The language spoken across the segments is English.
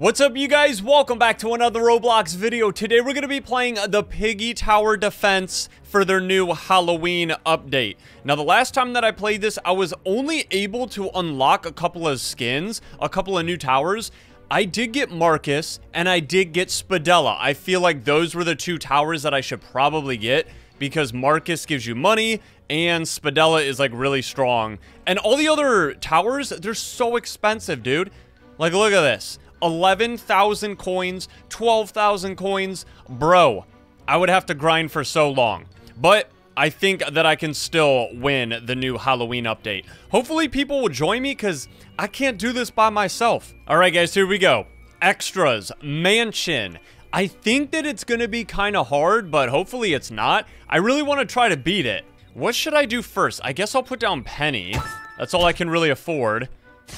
What's up you guys? Welcome back to another Roblox video. Today we're going to be playing the Piggy Tower Defense for their new Halloween update. Now the last time that I played this, I was only able to unlock a couple of skins, a couple of new towers. I did get Marcus and I did get Spidella. I feel like those were the two towers that I should probably get because Marcus gives you money and Spidella is like really strong. And all the other towers, they're so expensive, dude. Like look at this. 11,000 coins, 12,000 coins. Bro, I would have to grind for so long. But I think that I can still win the new Halloween update. Hopefully people will join me because I can't do this by myself. All right, guys, here we go. Extras, mansion. I think that it's going to be kind of hard, but hopefully it's not. I really want to try to beat it. What should I do first? I guess I'll put down Penny. That's all I can really afford.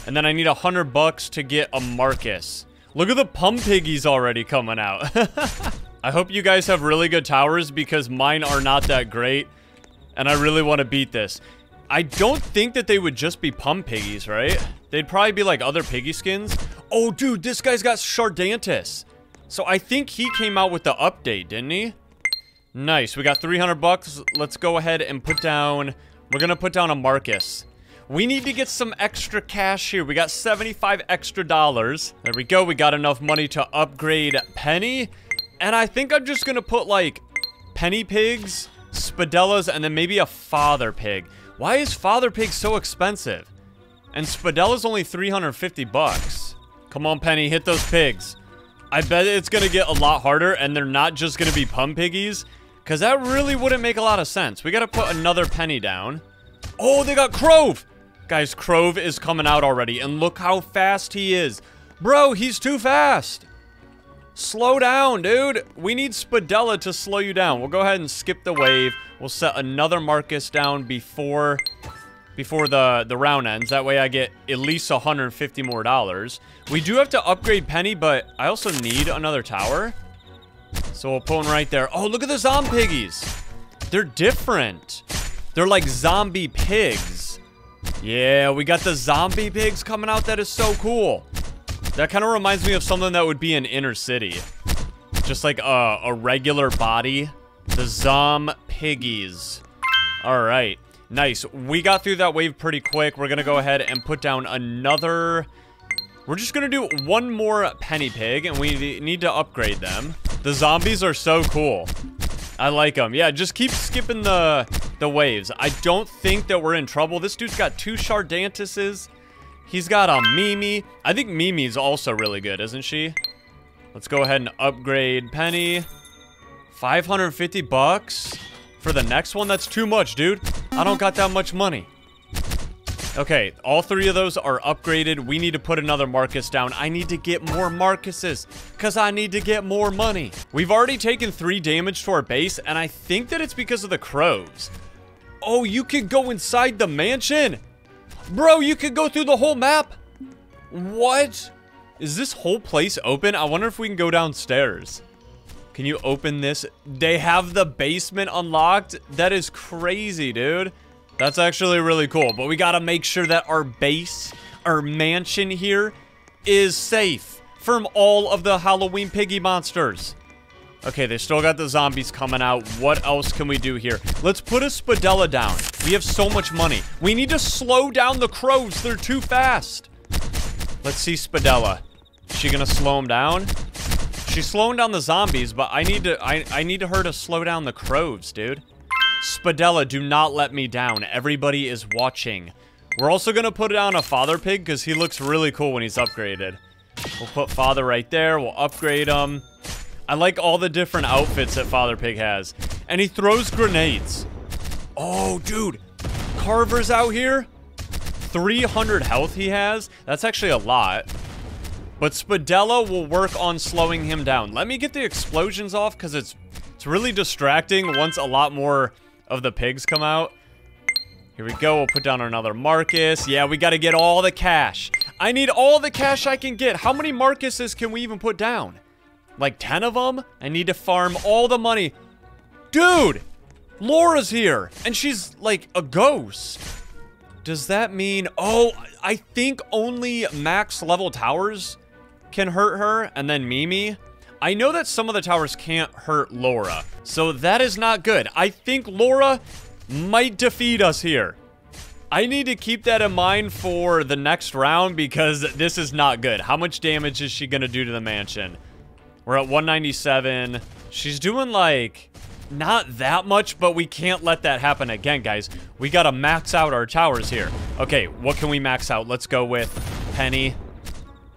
And then I need hundred bucks to get a Marcus. Look at the pump piggies already coming out. I hope you guys have really good towers because mine are not that great. And I really want to beat this. I don't think that they would just be pump piggies, right? They'd probably be like other piggy skins. Oh, dude, this guy's got Shardantus. So I think he came out with the update, didn't he? Nice. We got 300 bucks. Let's go ahead and put down... We're going to put down a Marcus. We need to get some extra cash here. We got 75 extra dollars. There we go. We got enough money to upgrade Penny. And I think I'm just going to put like Penny Pigs, Spidellas, and then maybe a Father Pig. Why is Father Pig so expensive? And Spidella's only 350 bucks. Come on, Penny, hit those pigs. I bet it's going to get a lot harder, and they're not just going to be pump piggies. Because that really wouldn't make a lot of sense. We got to put another penny down. Oh, they got Crove. Guys, Crove is coming out already, and look how fast he is. Bro, he's too fast. Slow down, dude. We need Spidella to slow you down. We'll go ahead and skip the wave. We'll set another Marcus down before before the, the round ends. That way I get at least 150 more dollars. We do have to upgrade Penny, but I also need another tower. So we'll put one right there. Oh, look at the zombie piggies. They're different. They're like zombie pigs. Yeah, we got the zombie pigs coming out. That is so cool. That kind of reminds me of something that would be in Inner City. Just like a, a regular body. The Zom Piggies. All right. Nice. We got through that wave pretty quick. We're going to go ahead and put down another... We're just going to do one more Penny Pig, and we need to upgrade them. The zombies are so cool. I like them. Yeah, just keep skipping the the waves. I don't think that we're in trouble. This dude's got two Shardantises. He's got a Mimi. I think Mimi's also really good, isn't she? Let's go ahead and upgrade Penny. 550 bucks for the next one? That's too much, dude. I don't got that much money. Okay, all three of those are upgraded. We need to put another Marcus down. I need to get more Marcuses because I need to get more money. We've already taken three damage to our base, and I think that it's because of the crows. Oh, you can go inside the mansion? Bro, you could go through the whole map? What? Is this whole place open? I wonder if we can go downstairs. Can you open this? They have the basement unlocked? That is crazy, dude. That's actually really cool. But we gotta make sure that our base, our mansion here, is safe from all of the Halloween piggy monsters. Okay, they still got the zombies coming out. What else can we do here? Let's put a Spidella down. We have so much money. We need to slow down the crows. They're too fast. Let's see Spidella. Is she gonna slow them down? She's slowing down the zombies, but I need to I, I need her to slow down the crows, dude. Spidella, do not let me down. Everybody is watching. We're also gonna put down a father pig because he looks really cool when he's upgraded. We'll put father right there. We'll upgrade him. I like all the different outfits that Father Pig has. And he throws grenades. Oh, dude. Carver's out here. 300 health he has. That's actually a lot. But Spidella will work on slowing him down. Let me get the explosions off because it's, it's really distracting once a lot more of the pigs come out. Here we go. We'll put down another Marcus. Yeah, we got to get all the cash. I need all the cash I can get. How many Marcuses can we even put down? Like 10 of them? I need to farm all the money. Dude! Laura's here! And she's like a ghost. Does that mean... Oh, I think only max level towers can hurt her, and then Mimi. I know that some of the towers can't hurt Laura, so that is not good. I think Laura might defeat us here. I need to keep that in mind for the next round because this is not good. How much damage is she going to do to the mansion? We're at 197. She's doing like not that much, but we can't let that happen again, guys. We got to max out our towers here. Okay, what can we max out? Let's go with Penny.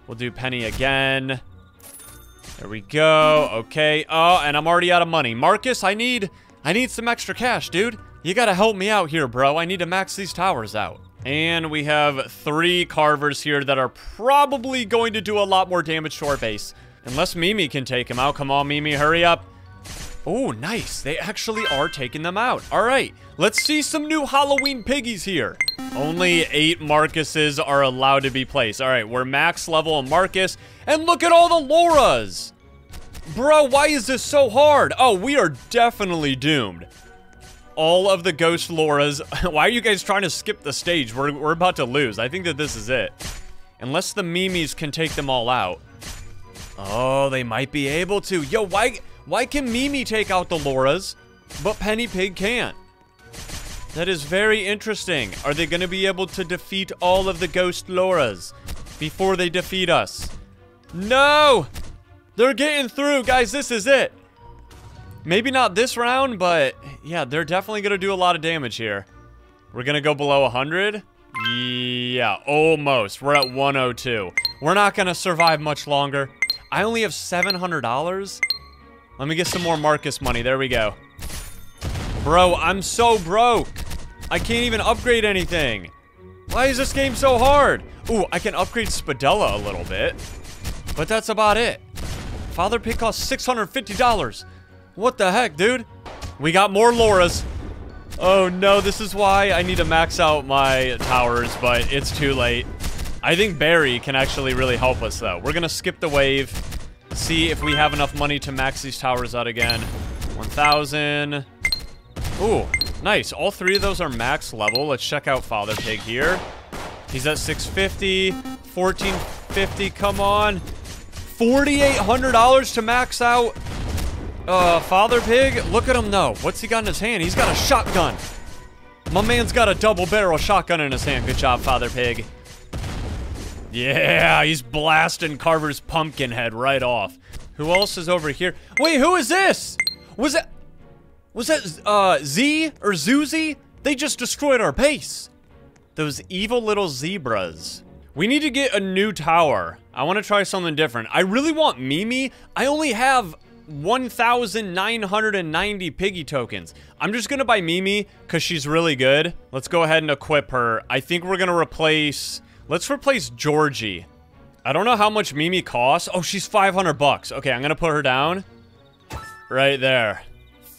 We'll do Penny again. There we go. Okay. Oh, and I'm already out of money. Marcus, I need I need some extra cash, dude. You gotta help me out here, bro. I need to max these towers out. And we have three carvers here that are probably going to do a lot more damage to our base. Unless Mimi can take him out. Come on, Mimi, hurry up. Oh, nice. They actually are taking them out. All right, let's see some new Halloween piggies here. Only eight Marcuses are allowed to be placed. All right, we're max level on Marcus. And look at all the Lauras. Bro, why is this so hard? Oh, we are definitely doomed. All of the Ghost Lauras. why are you guys trying to skip the stage? We're, we're about to lose. I think that this is it. Unless the Mimis can take them all out. Oh, they might be able to. Yo, why... Why can Mimi take out the Lauras, but Penny Pig can't? That is very interesting. Are they going to be able to defeat all of the Ghost Lauras before they defeat us? No! They're getting through, guys. This is it. Maybe not this round, but yeah, they're definitely going to do a lot of damage here. We're going to go below 100. Yeah, almost. We're at 102. We're not going to survive much longer. I only have $700. Let me get some more Marcus money. There we go. Bro, I'm so broke. I can't even upgrade anything. Why is this game so hard? Ooh, I can upgrade Spidella a little bit. But that's about it. Father Pig costs $650. What the heck, dude? We got more Lauras. Oh no, this is why I need to max out my towers, but it's too late. I think Barry can actually really help us, though. We're gonna skip the wave see if we have enough money to max these towers out again. 1,000. Ooh, nice. All three of those are max level. Let's check out Father Pig here. He's at 650, 1450, come on. $4,800 to max out uh, Father Pig. Look at him though. What's he got in his hand? He's got a shotgun. My man's got a double barrel shotgun in his hand. Good job, Father Pig. Yeah, he's blasting Carver's pumpkin head right off. Who else is over here? Wait, who is this? Was that... Was that, uh, Z or Zizzy? They just destroyed our base. Those evil little zebras. We need to get a new tower. I want to try something different. I really want Mimi. I only have 1,990 piggy tokens. I'm just going to buy Mimi because she's really good. Let's go ahead and equip her. I think we're going to replace Let's replace Georgie. I don't know how much Mimi costs. Oh, she's 500 bucks. Okay, I'm gonna put her down. Right there.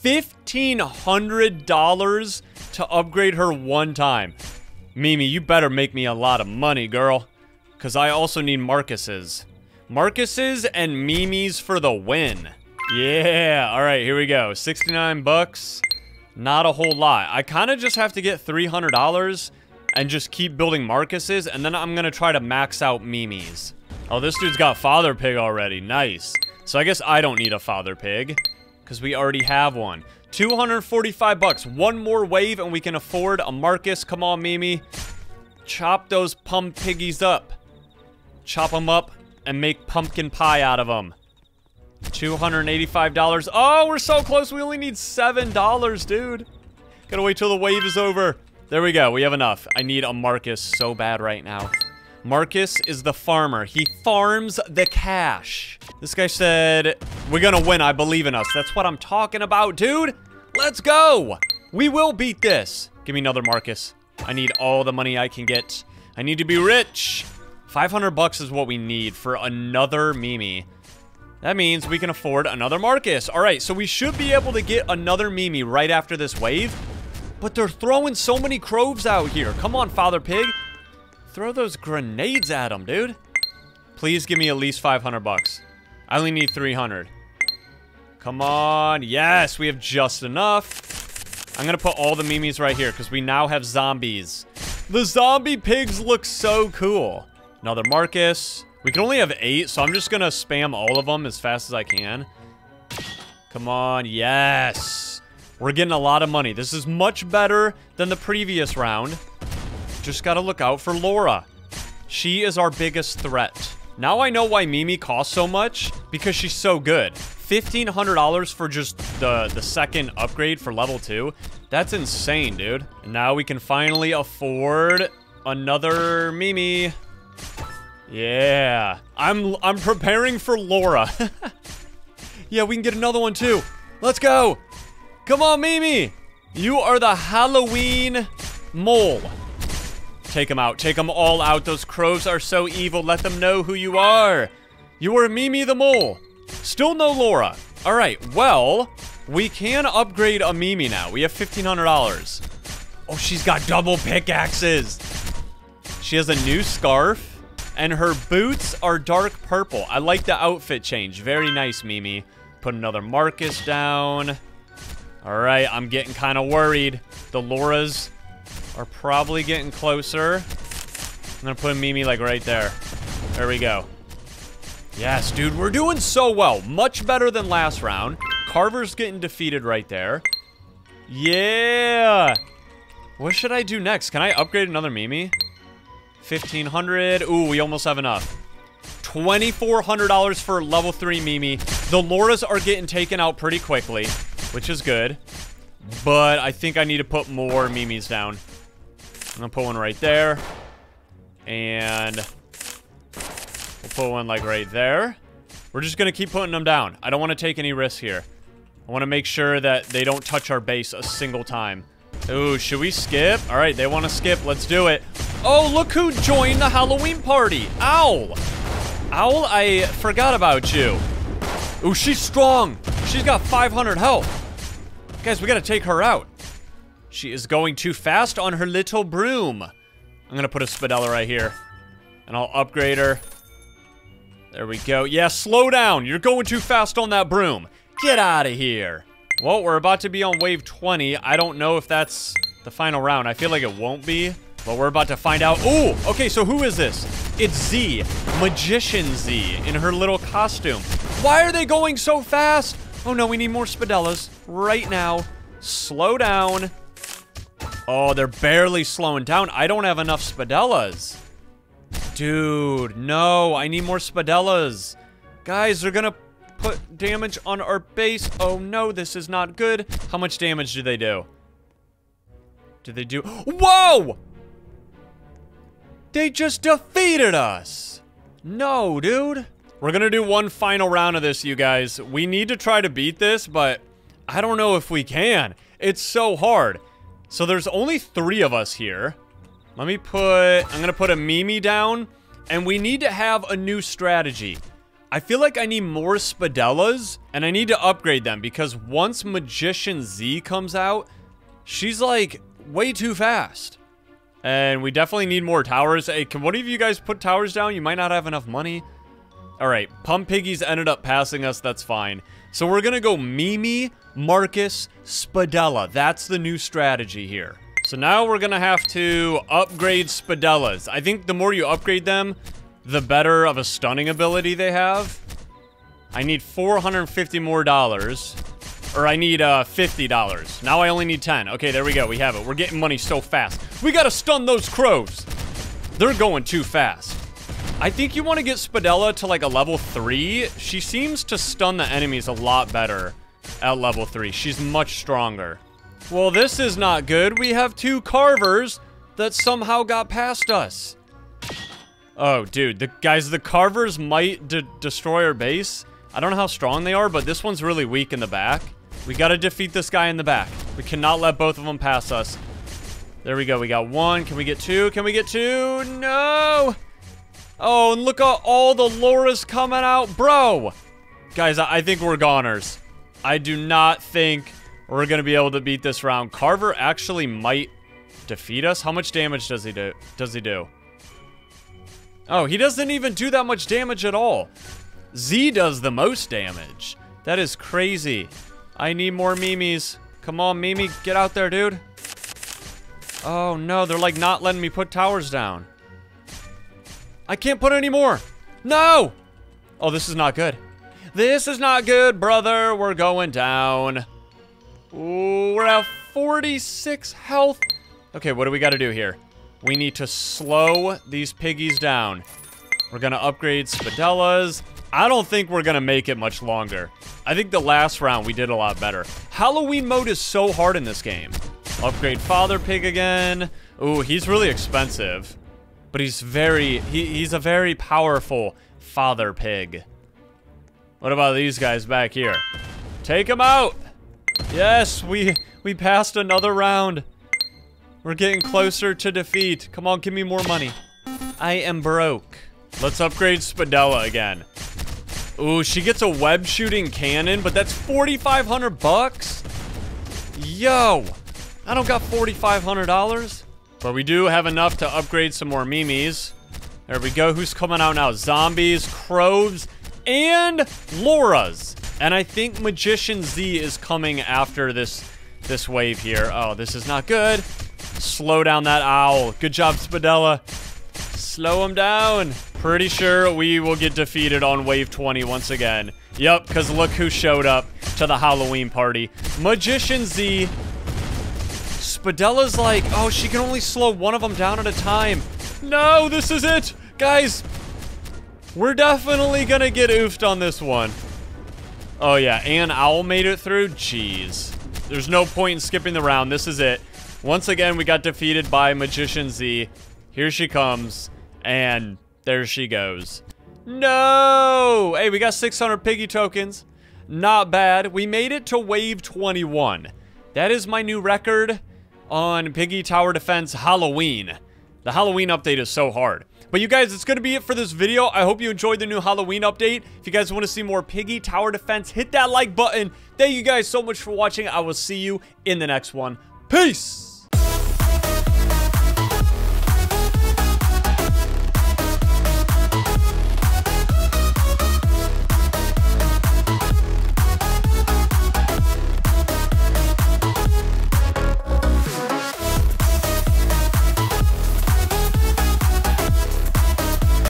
$1,500 to upgrade her one time. Mimi, you better make me a lot of money, girl. Because I also need Marcus's. Marcus's and Mimi's for the win. Yeah, all right, here we go. 69 bucks. Not a whole lot. I kind of just have to get $300 and just keep building Marcus's, and then I'm gonna try to max out Mimi's. Oh, this dude's got Father Pig already. Nice. So I guess I don't need a Father Pig, because we already have one. 245 bucks. One more wave, and we can afford a Marcus. Come on, Mimi. Chop those pump piggies up. Chop them up and make pumpkin pie out of them. $285. Oh, we're so close. We only need $7, dude. Gotta wait till the wave is over. There we go. We have enough. I need a Marcus so bad right now. Marcus is the farmer. He farms the cash. This guy said, we're gonna win. I believe in us. That's what I'm talking about, dude. Let's go. We will beat this. Give me another Marcus. I need all the money I can get. I need to be rich. 500 bucks is what we need for another Mimi. That means we can afford another Marcus. All right, so we should be able to get another Mimi right after this wave. But they're throwing so many crows out here. Come on, Father Pig. Throw those grenades at them, dude. Please give me at least 500 bucks. I only need 300. Come on. Yes, we have just enough. I'm going to put all the Mimis right here because we now have zombies. The zombie pigs look so cool. Another Marcus. We can only have eight, so I'm just gonna spam all of them as fast as I can. Come on, yes. We're getting a lot of money. This is much better than the previous round. Just gotta look out for Laura. She is our biggest threat. Now I know why Mimi costs so much, because she's so good. $1,500 for just the, the second upgrade for level 2? That's insane, dude. And now we can finally afford another Mimi. Yeah. I'm I'm preparing for Laura. yeah, we can get another one too. Let's go. Come on, Mimi. You are the Halloween mole. Take them out. Take them all out. Those crows are so evil. Let them know who you are. You are Mimi the mole. Still no Laura. All right, well, we can upgrade a Mimi now. We have $1,500. Oh, she's got double pickaxes. She has a new scarf. And her boots are dark purple. I like the outfit change. Very nice, Mimi. Put another Marcus down. All right, I'm getting kind of worried. The Loras are probably getting closer. I'm gonna put Mimi like right there. There we go. Yes, dude, we're doing so well. Much better than last round. Carver's getting defeated right there. Yeah. What should I do next? Can I upgrade another Mimi? 1500 Ooh, we almost have enough. $2,400 for level 3 Mimi. The Loras are getting taken out pretty quickly, which is good. But I think I need to put more Mimis down. I'm gonna put one right there. And we'll put one like right there. We're just gonna keep putting them down. I don't want to take any risks here. I want to make sure that they don't touch our base a single time. Ooh, should we skip? All right, they want to skip. Let's do it. Oh, look who joined the Halloween party. Owl. Owl, I forgot about you. Ooh, she's strong. She's got 500 health. Guys, we got to take her out. She is going too fast on her little broom. I'm to put a Spidella right here. And I'll upgrade her. There we go. Yeah, slow down. You're going too fast on that broom. Get out of here. Well, we're about to be on wave 20. I don't know if that's the final round. I feel like it won't be, but we're about to find out. Ooh, okay, so who is this? It's Z, Magician Z, in her little costume. Why are they going so fast? Oh no, we need more Spidellas right now. Slow down. Oh, they're barely slowing down. I don't have enough Spidellas. Dude, no, I need more Spidellas. Guys, they're gonna put damage on our base. Oh no, this is not good. How much damage do they do? Do they do- Whoa! They just defeated us! No, dude. We're gonna do one final round of this, you guys. We need to try to beat this, but I don't know if we can. It's so hard. So there's only three of us here. Let me put... I'm gonna put a Mimi down. And we need to have a new strategy. I feel like I need more Spidellas, and I need to upgrade them, because once Magician Z comes out, she's, like, way too fast. And we definitely need more towers. Hey, can one of you guys put towers down? You might not have enough money. All right, Pump Piggies ended up passing us. That's fine. So we're to go Mimi, Marcus, Spidella. That's the new strategy here. So now we're to have to upgrade Spidellas. I think the more you upgrade them, the better of a stunning ability they have. I need 450 more dollars. Or I need uh, $50. Now I only need 10. Okay, there we go. We have it. We're getting money so fast. We gotta stun those crows. They're going too fast. I think you want to get Spidella to like a level 3. She seems to stun the enemies a lot better at level 3. She's much stronger. Well, this is not good. We have two carvers that somehow got past us. Oh, dude, the guys, the carvers might de destroy our base. I don't know how strong they are, but this one's really weak in the back. We gotta defeat this guy in the back. We cannot let both of them pass us. There we go. We got one. Can we get two? Can we get two? No! Oh, and look at all the Lauras coming out. Bro! Guys, I, I think we're goners. I do not think we're gonna be able to beat this round. Carver actually might defeat us. How much damage does he do? Does he do? Oh, he doesn't even do that much damage at all. Z does the most damage. That is crazy. I need more Mimis. Come on, Mimi. Get out there, dude. Oh, no. They're, like, not letting me put towers down. I can't put any more. No! Oh, this is not good. This is not good, brother. We're going down. Ooh, we're at 46 health. Okay, what do we got to do here? We need to slow these piggies down. We're going to upgrade Spidellas. I don't think we're going to make it much longer. I think the last round we did a lot better. Halloween mode is so hard in this game. Upgrade Father Pig again. Ooh, he's really expensive. But he's very, he, he's a very powerful Father Pig. What about these guys back here? Take them out! Yes, we, we passed another round. We're getting closer to defeat. Come on, give me more money. I am broke. Let's upgrade Spidella again. Ooh, she gets a web shooting cannon, but that's 4,500 bucks? Yo, I don't got $4,500. But we do have enough to upgrade some more Mimis. There we go. Who's coming out now? Zombies, Crows, and Laura's. And I think Magician Z is coming after this this wave here. Oh, this is not good. Slow down that owl. Good job, Spidella. Slow him down. Pretty sure we will get defeated on wave 20 once again. Yep, because look who showed up to the Halloween party. Magician Z. Spidella's like, oh, she can only slow one of them down at a time. No, this is it. Guys, we're definitely gonna get oofed on this one. Oh yeah, and Owl made it through? Jeez. There's no point in skipping the round. This is it. Once again, we got defeated by Magician Z. Here she comes. And there she goes. No! Hey, we got 600 piggy tokens. Not bad. We made it to wave 21. That is my new record on Piggy Tower Defense Halloween. The Halloween update is so hard. But you guys, it's going to be it for this video. I hope you enjoyed the new Halloween update. If you guys want to see more Piggy Tower Defense, hit that like button. Thank you guys so much for watching. I will see you in the next one. Peace!